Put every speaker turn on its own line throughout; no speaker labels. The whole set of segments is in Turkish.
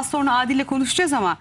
Az sonra Adil'le konuşacağız ama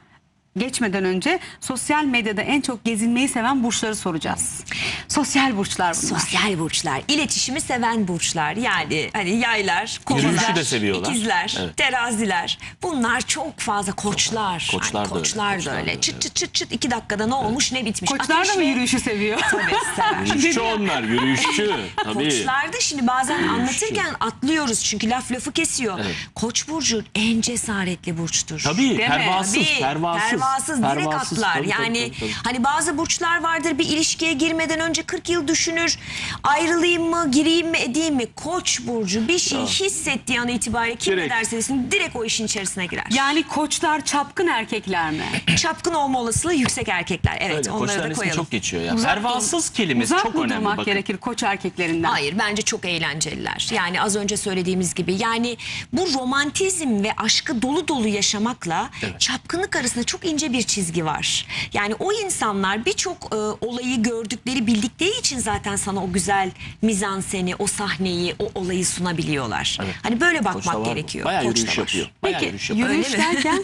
geçmeden önce sosyal medyada en çok gezinmeyi seven burçları soracağız. Sosyal burçlar bunlar.
Sosyal burçlar, iletişimi seven burçlar. Yani hani yaylar,
Yürüyüşü
kovalar,
de seviyorlar.
ikizler,
Evet.
teraziler. Bunlar çok fazla koçlar.
Koçlar da öyle,
koçlar da
koçlar da
öyle.
öyle,
Çıt çıt çıt çıt iki dakikada ne olmuş ne bitmiş.
Koçlar da mı yürüyüşü seviyor?
Tabii sever.
Yürüyüşçü onlar yürüyüşçü. Tabii.
Koçlar da şimdi bazen anlatırken atlıyoruz çünkü laf lafı kesiyor.
Evet.
Koç burcu en cesaretli burçtur.
Tabii
Değil mi?
pervasız,
Tabii,
pervasız.
Pervasız, direkt
Pervasız,
atlar.
tabii, tabii,
yani
tabii, tabii.
hani bazı burçlar vardır bir ilişkiye girmeden önce 40 yıl düşünür. Ayrılayım mı, gireyim mi, edeyim mi? Koç burcu bir şey hissettiği an itibariyle kim
Direkt.
ne derse desin direkt o işin içerisine girer.
Yani koçlar çapkın erkekler mi?
Çapkın olma olasılığı yüksek erkekler. Evet
Öyle,
onları da koyalım.
çok geçiyor ya.
Uzak
Pervasız kelimesi
Uzak
çok
mı
önemli
durmak
bakın.
gerekir koç erkeklerinden?
Hayır bence çok eğlenceliler. Yani az önce söylediğimiz gibi yani bu romantizm ve aşkı dolu dolu yaşamakla
Evet.
çapkınlık arasında çok ince bir çizgi var. Yani o insanlar birçok e, olayı gördükleri bildikleri için zaten sana o güzel mizanseni, o sahneyi, o olayı sunabiliyorlar.
Evet.
Hani böyle
Koçta
bakmak
var bu.
gerekiyor.
Bayağı
Koçta
yürüyüş
var.
yapıyor. Bayağı
Peki
yürüyüş yapıyor.
yürüyüş derken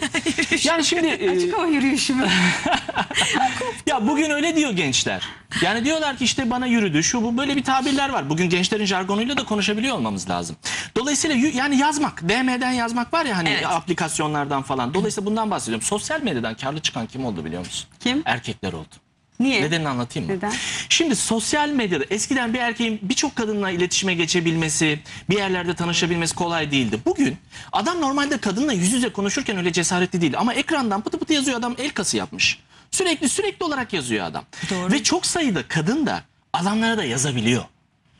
Yani şimdi e,
açık hava yürüyüşü mü?
ya bugün öyle diyor gençler. Yani diyorlar ki işte bana yürüdü şu bu böyle bir tabirler var. Bugün gençlerin jargonuyla da konuşabiliyor olmamız lazım. Dolayısıyla yani yazmak, DM'den yazmak var ya hani
Evet.
aplikasyonlardan falan. Dolayısıyla bundan bahsediyorum. Sosyal medyadan karlı çıkan kim oldu biliyor musun?
Kim?
Erkekler oldu.
Niye?
Nedenini anlatayım mı?
Neden?
Şimdi sosyal medyada eskiden bir erkeğin birçok kadınla iletişime geçebilmesi, bir yerlerde tanışabilmesi kolay değildi. Bugün adam normalde kadınla yüz yüze konuşurken öyle cesaretli değil. Ama ekrandan pıtı pıtı yazıyor adam el kası yapmış. Sürekli sürekli olarak yazıyor adam.
Doğru.
Ve çok sayıda kadın da adamlara da yazabiliyor.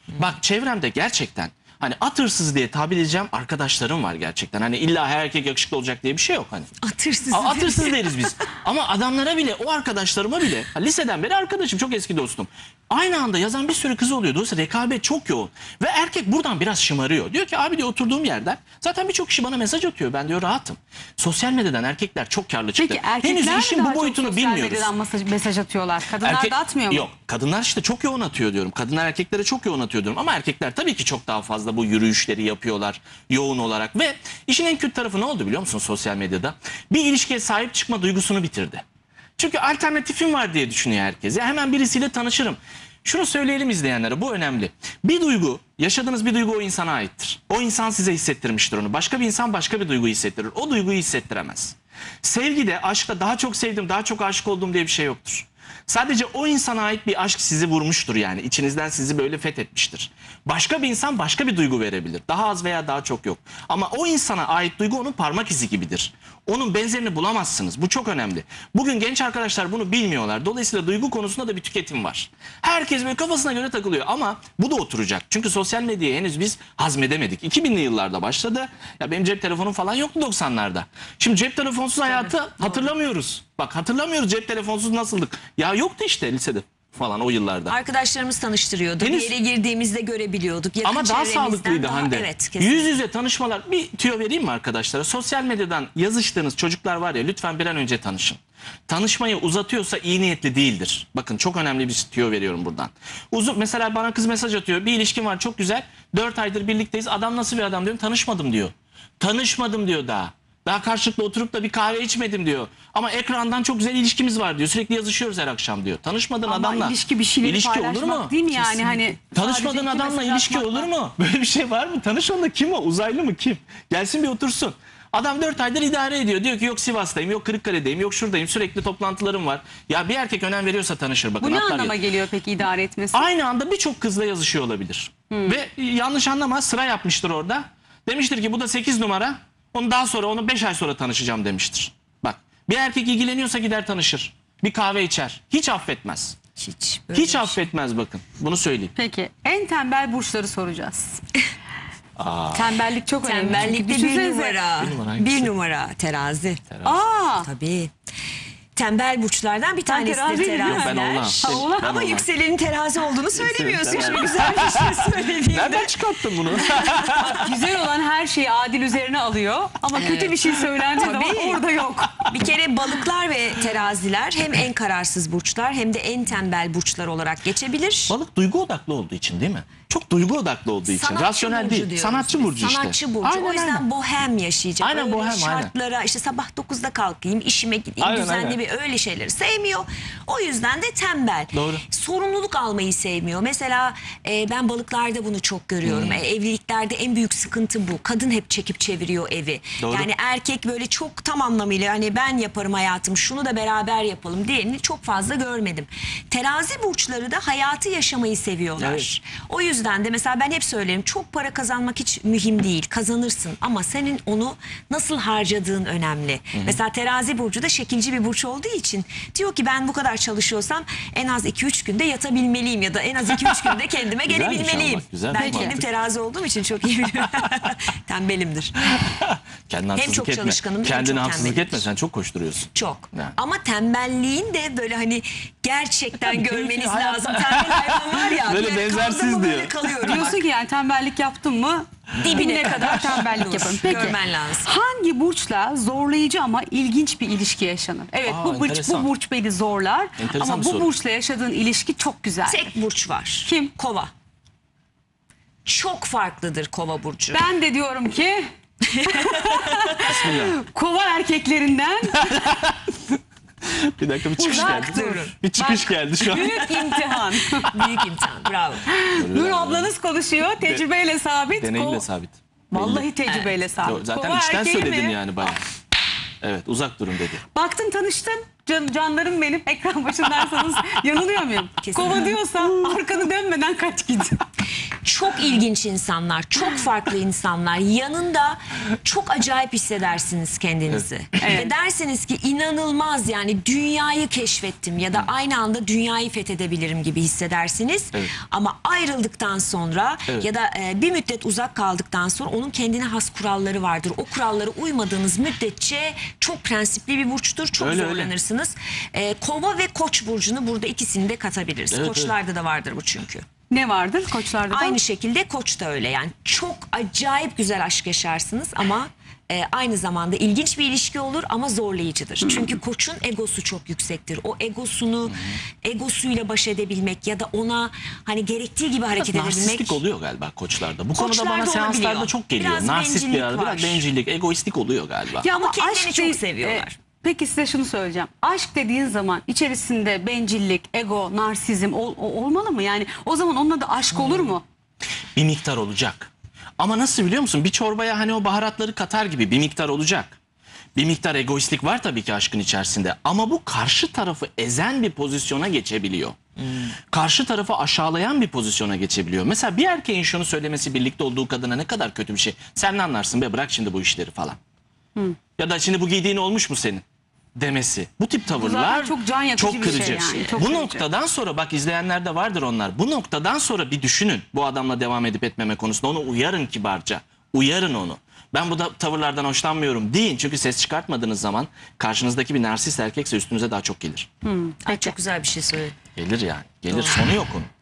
Bak çevremde gerçekten hani at hırsızı diye tabir edeceğim arkadaşlarım var gerçekten. Hani illa her erkek yakışıklı olacak diye bir şey yok hani.
Atırsız.
A- Atırsız deriz biz. Ama adamlara bile, o arkadaşlarıma bile, liseden beri arkadaşım, çok eski dostum. Aynı anda yazan bir sürü kız oluyor. Dolayısıyla rekabet çok yoğun. Ve erkek buradan biraz şımarıyor. Diyor ki abi diyor oturduğum yerden zaten birçok kişi bana mesaj atıyor. Ben diyor rahatım. Sosyal medyadan erkekler çok karlı çıktı.
Peki erkekler
Henüz işin bu boyutunu bilmiyoruz.
mesaj, mesaj atıyorlar. Kadınlar
Erkek-
da atmıyor mu?
Yok kadınlar işte çok yoğun atıyor diyorum. Kadınlar erkeklere çok yoğun atıyor diyorum. Ama erkekler tabii ki çok daha fazla bu yürüyüşleri yapıyorlar yoğun olarak. Ve işin en kötü tarafı ne oldu biliyor musun sosyal medyada? Bir ilişkiye sahip çıkma duygusunu bitirdi. Çünkü alternatifim var diye düşünüyor herkes. Ya hemen birisiyle tanışırım. Şunu söyleyelim izleyenlere bu önemli. Bir duygu, yaşadığınız bir duygu o insana aittir. O insan size hissettirmiştir onu. Başka bir insan başka bir duygu hissettirir. O duyguyu hissettiremez. Sevgide, aşkta daha çok sevdim, daha çok aşık oldum diye bir şey yoktur. Sadece o insana ait bir aşk sizi vurmuştur yani. İçinizden sizi böyle fethetmiştir. Başka bir insan başka bir duygu verebilir. Daha az veya daha çok yok. Ama o insana ait duygu onun parmak izi gibidir. Onun benzerini bulamazsınız. Bu çok önemli. Bugün genç arkadaşlar bunu bilmiyorlar. Dolayısıyla duygu konusunda da bir tüketim var. Herkes böyle kafasına göre takılıyor ama bu da oturacak. Çünkü sosyal medyayı henüz biz hazmedemedik. 2000'li yıllarda başladı. Ya benim cep telefonum falan yoktu 90'larda. Şimdi cep telefonsuz hayatı hatırlamıyoruz. Bak hatırlamıyoruz cep telefonsuz nasıldık. Ya yoktu işte lisede falan o yıllarda.
Arkadaşlarımız tanıştırıyordu.
Henüz-
Bir yere girdiğimizde görebiliyorduk. Yakın
Ama daha sağlıklıydı
daha-
Hande.
Evet kesinlikle.
Yüz yüze tanışmalar bir tüyo vereyim mi arkadaşlara? Sosyal medyadan yazıştığınız çocuklar var ya lütfen bir an önce tanışın. Tanışmayı uzatıyorsa iyi niyetli değildir. Bakın çok önemli bir tüyo veriyorum buradan. Uzun mesela bana kız mesaj atıyor. Bir ilişkim var çok güzel. Dört aydır birlikteyiz. Adam nasıl bir adam diyorum. Tanışmadım diyor. Tanışmadım diyor daha. Daha karşılıklı oturup da bir kahve içmedim diyor. Ama ekrandan çok güzel ilişkimiz var diyor. Sürekli yazışıyoruz her akşam diyor. Tanışmadığın
Ama
adamla
ilişki bir şeyleri
ilişki olur mu?
değil mi yani? Hani
Tanışmadığın adamla ilişki olur mu? Böyle bir şey var mı? Tanış onunla kim o? Uzaylı mı kim? Gelsin bir otursun. Adam dört aydır idare ediyor. Diyor ki yok Sivas'tayım, yok Kırıkkale'deyim, yok şuradayım. Sürekli toplantılarım var. Ya bir erkek önem veriyorsa tanışır. Bakın
Bu ne anlama
ya.
geliyor peki idare etmesi?
Aynı anda birçok kızla yazışıyor olabilir. Ve yanlış anlama sıra yapmıştır orada. Demiştir ki bu da 8 numara. Onu daha sonra onu 5 ay sonra tanışacağım demiştir. Bak bir erkek ilgileniyorsa gider tanışır. Bir kahve içer. Hiç affetmez.
Hiç.
Hiç
bir şey.
affetmez bakın. Bunu söyleyeyim.
Peki en tembel burçları soracağız. Tembellik çok önemli.
Tembellikte
Çünkü
bir
düşünsenize-
numara.
Bir numara?
Bir numara terazi.
Aa,
Tabii. Tembel burçlar bir tanesidir
terazi değil mi?
teraziler.
Ben oğlan.
Ha, oğlan.
Ben
Ama
oğlan.
yükselenin terazi olduğunu söylemiyorsun. Şimdi güzel bir şey söylediğinde.
Nereden çıkarttın bunu?
güzel olan her şeyi adil üzerine alıyor. Ama kötü bir şey söylendiği zaman
Tabii.
orada yok.
Bir kere balıklar ve teraziler hem en kararsız burçlar hem de en tembel burçlar olarak geçebilir.
Balık duygu odaklı olduğu için değil mi? Çok duygu odaklı olduğu için.
Sanatçı
Rasyonel değil.
diyoruz
Sanatçı burcu işte.
Sanatçı burcu.
Aynen,
o yüzden
aynen.
bohem yaşayacak.
Aynen,
öyle
bohem, aynen.
şartlara işte sabah 9'da kalkayım, işime gideyim,
Aynen,
düzenli
aynen.
bir öyle şeyleri sevmiyor. O yüzden de tembel.
Doğru.
Sorumluluk almayı sevmiyor. Mesela e, ben balıklarda bunu çok
Hmm.
görüyorum. E, evliliklerde en büyük sıkıntı bu. Kadın hep çekip çeviriyor evi.
Doğru.
Yani erkek böyle çok tam anlamıyla hani ben yaparım hayatım şunu da beraber yapalım diyenini çok fazla görmedim. Terazi burçları da hayatı yaşamayı seviyorlar.
Evet.
O yüzden de mesela ben hep söylerim çok para kazanmak hiç mühim değil. Kazanırsın ama senin onu nasıl harcadığın önemli. Mesela terazi burcu da şekilci bir burç olduğu için diyor ki ben bu kadar çalışıyorsam en az 2-3 günde yatabilmeliyim ya da en az 2-3 günde kendime gelebilmeliyim.
güzel
ben kendim
mantık.
terazi olduğum için çok iyi biliyorum. Tembelimdir.
Kendine haksızlık
çok
etme.
çalışkanım, hem
Kendine
çok
haksızlık
tembelim.
etme sen çok koşturuyorsun.
Çok.
Yani.
Ama tembelliğin de böyle hani gerçekten görmeniz lazım. Tembel hayvan var ya.
Böyle benzersiz diyor.
Böyle kalıyorum.
Diyorsun ki yani tembellik yaptın mı dibine kadar tembellik yaparım. Peki
görmen lazım.
hangi burçla zorlayıcı ama ilginç bir ilişki yaşanır? Evet
Aa,
bu burç
enteresan.
bu burç beni zorlar
Enteresan
ama
bir
bu
soru.
burçla yaşadığın ilişki çok güzel.
Tek burç var.
Kim?
Kova. Çok farklıdır kova burcu.
Ben de diyorum ki
Bismillah.
kova erkeklerinden
Bir dakika bir çıkış
Uzak
geldi.
durun.
Bir çıkış
Bak,
geldi şu an.
büyük imtihan.
Büyük imtihan. Bravo.
Nur ablanız konuşuyor tecrübeyle sabit.
Deneyiyle
Ko-
sabit.
Vallahi tecrübeyle sabit.
Yo, Zaten
Kova
içten
erkeği
söyledin
mi?
yani bayağı. Evet uzak durun dedi.
Baktın tanıştın. Can, canlarım benim ekran başındaysanız yanılıyor muyum?
Kesinlikle.
Kova diyorsa arkanı dönmeden kaç git.
Çok ilginç insanlar, çok farklı insanlar. Yanında çok acayip hissedersiniz kendinizi. Ve dersiniz ki inanılmaz yani dünyayı keşfettim ya da aynı anda dünyayı fethedebilirim gibi hissedersiniz.
Evet.
Ama ayrıldıktan sonra
Evet.
ya da e, bir müddet uzak kaldıktan sonra onun kendine has kuralları vardır. O kurallara uymadığınız müddetçe çok prensipli bir burçtur. Çok
Öyle, öyle.
zorlanırsınız. E, Kova ve Koç burcunu burada ikisini de katabiliriz.
Evet,
Koçlarda da vardır bu çünkü.
Ne vardır koçlarda da?
Aynı şekilde koç da öyle yani çok acayip güzel aşk yaşarsınız ama e, aynı zamanda ilginç bir ilişki olur ama zorlayıcıdır. Çünkü koçun egosu çok yüksektir. O egosunu egosuyla baş edebilmek ya da ona hani gerektiği gibi hareket
Biraz
edebilmek.
narsistik oluyor galiba koçlarda. Bu konuda
Koçlarda
bana seanslarda
olabiliyor.
çok geliyor.
Biraz
Narsist bir
bencillik
biraz
var.
bencillik, egoistik oluyor galiba.
Ya
Ama kendilerini
aşk
çok
değil-
seviyorlar.
Peki size şunu söyleyeceğim. Aşk dediğin zaman içerisinde bencillik, ego, narsizm ol- o- olmalı mı? Yani o zaman onun adı aşk olur mu?
bir miktar olacak. Ama nasıl biliyor musun? Bir çorbaya hani o baharatları katar gibi bir miktar olacak. Bir miktar egoistlik var tabii ki aşkın içerisinde. Ama bu karşı tarafı ezen bir pozisyona geçebiliyor. Karşı tarafı aşağılayan bir pozisyona geçebiliyor. Mesela bir erkeğin şunu söylemesi birlikte olduğu kadına ne kadar kötü bir şey. Sen ne anlarsın be bırak şimdi bu işleri falan. Ya da şimdi bu giydiğin olmuş mu senin? Demesi. Bu tip tavırlar
çok can yakıcı
çok
bir şey
kırıcı.
yani, çok
bu
kırıcı.
noktadan sonra bak izleyenler de vardır onlar. Bu noktadan sonra bir düşünün. Bu adamla devam edip etmeme konusunda onu uyarın kibarca. Uyarın onu. Ben bu da tavırlardan hoşlanmıyorum deyin. Çünkü ses çıkartmadığınız zaman karşınızdaki bir narsist erkekse üstünüze daha çok gelir.
Ay, çok güzel bir şey söyledin.
Gelir yani. Gelir. Sonu yok onun.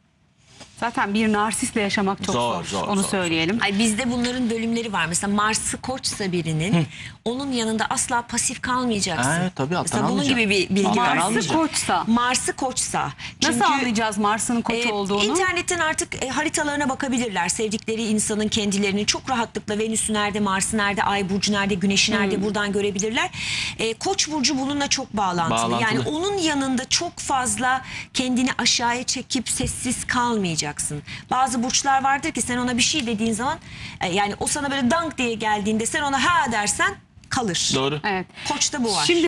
Zaten bir narsistle yaşamak çok zor.
Zor, zor,
Onu
zor.
söyleyelim.
Ay bizde bunların bölümleri var. Mesela Mars'ı koçsa birinin onun yanında asla pasif kalmayacaksın.
Ha, tabii,
Mesela bunun gibi bir bilgi var.
Mars'ı koçsa.
Mars'ı koçsa.
Nasıl
Çünkü-
anlayacağız Mars'ın koç
E,
olduğunu?
İnternetten artık e, haritalarına bakabilirler. Sevdikleri insanın kendilerini çok rahatlıkla Venüs'ü nerede, Mars'ı nerede, Ay burcu nerede, Güneş'i nerede buradan görebilirler. E, Koç burcu bununla çok bağlantılı.
Bağlantılı.
Yani onun yanında çok fazla kendini aşağıya çekip sessiz kalmayacaksın. Bazı burçlar vardır ki sen ona bir şey dediğin zaman e, yani o sana böyle dank diye geldiğinde sen ona ha dersen kalır.
Doğru.
Evet.
Koç'ta bu var.
Şimdi